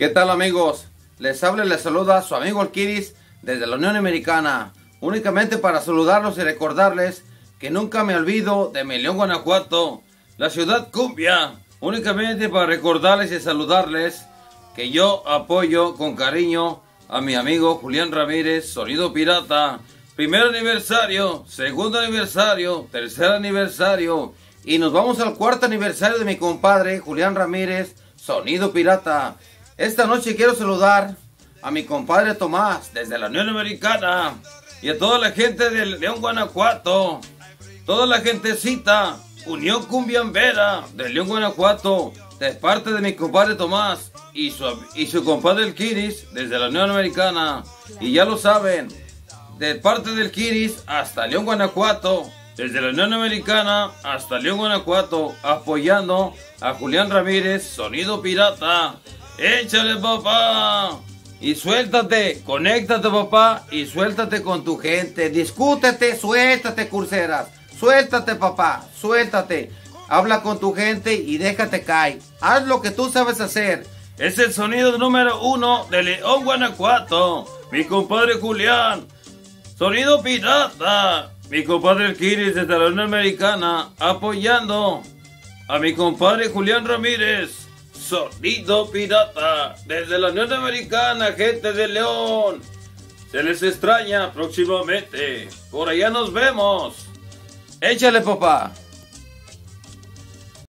¿Qué tal amigos? Les habla y les saluda su amigo Alquiris desde la Unión Americana. Únicamente para saludarlos y recordarles que nunca me olvido de mi León, Guanajuato, la ciudad cumbia. Únicamente para recordarles y saludarles que yo apoyo con cariño a mi amigo Julián Ramírez, Sonido Pirata. Primer aniversario, segundo aniversario, tercer aniversario. Y nos vamos al cuarto aniversario de mi compadre Julián Ramírez, Sonido Pirata. Esta noche quiero saludar a mi compadre Tomás desde la Unión Americana y a toda la gente de León, Guanajuato. Toda la gentecita, Unión Cumbiambera de León, Guanajuato, de parte de mi compadre Tomás y su, y su compadre el Kiris desde la Unión Americana. Y ya lo saben, de parte del Kiris hasta León, Guanajuato, desde la Unión Americana hasta León, Guanajuato, apoyando a Julián Ramírez, Sonido Pirata. Échale, papá. Y suéltate, conéctate, papá, y suéltate con tu gente. Discútete, suéltate, curseras. Suéltate, papá, suéltate. Habla con tu gente y déjate caer. Haz lo que tú sabes hacer. Es el sonido número uno de León, Guanajuato. Mi compadre Julián. Sonido pirata. Mi compadre Kiris desde la Unión Americana apoyando a mi compadre Julián Ramírez. Sonido pirata desde la Unión Americana, gente de León. Se les extraña próximamente. Por allá nos vemos. Échale, papá.